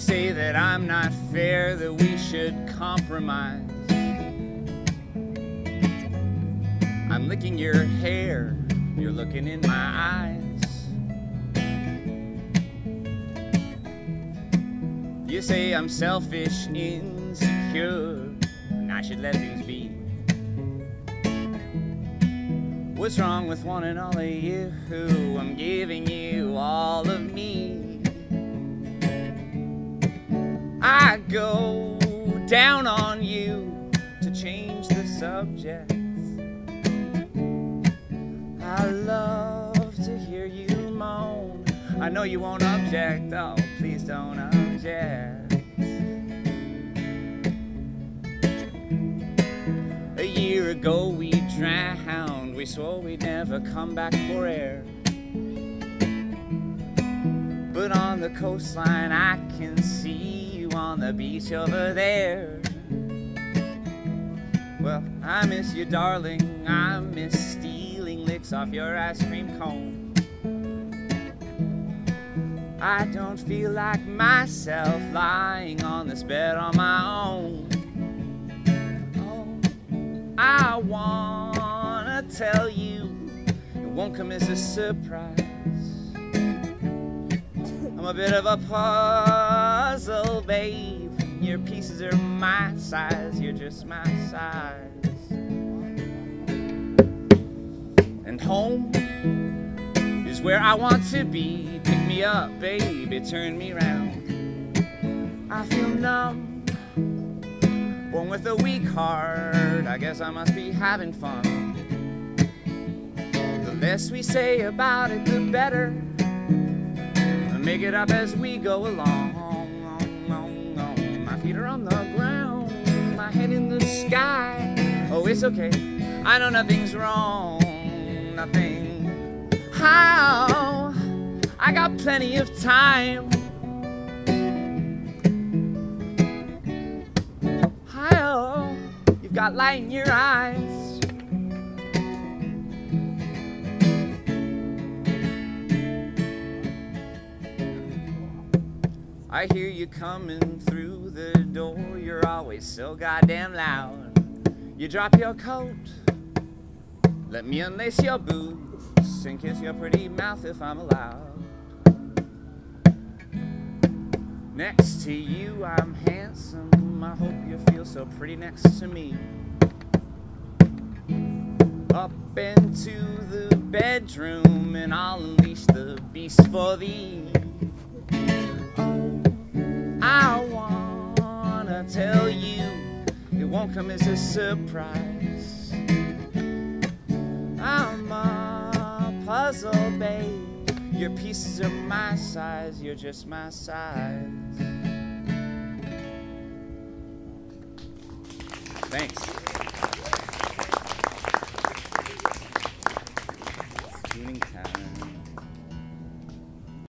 You say that I'm not fair, that we should compromise. I'm licking your hair, you're looking in my eyes. You say I'm selfish, insecure, and I should let things be. What's wrong with wanting all of you? Who I'm giving you all of me. I go down on you to change the subject. I love to hear you moan. I know you won't object. Oh, please don't object. A year ago we drowned. We swore we'd never come back for air. But on the coastline, I can see you on the beach over there. Well, I miss you, darling. I miss stealing licks off your ice cream cone. I don't feel like myself lying on this bed on my own. Oh, I wanna tell you, it won't come as a surprise. A bit of a puzzle, babe. Your pieces are my size, you're just my size. And home is where I want to be. Pick me up, baby, turn me round. I feel numb, born with a weak heart. I guess I must be having fun. The less we say about it, the better. Make it up as we go along. My feet are on the ground, my head in the sky. Oh, it's okay. I know nothing's wrong, nothing. How? I got plenty of time. How? You've got light in your eyes. I hear you coming through the door. You're always so goddamn loud. You drop your coat, let me unlace your boots and kiss your pretty mouth if I'm allowed. Next to you, I'm handsome. I hope you feel so pretty next to me. Up into the bedroom, and I'll unleash the beast for thee. Won't come as a surprise. I'm a puzzle, babe. Your pieces are my size, you're just my size. Thanks.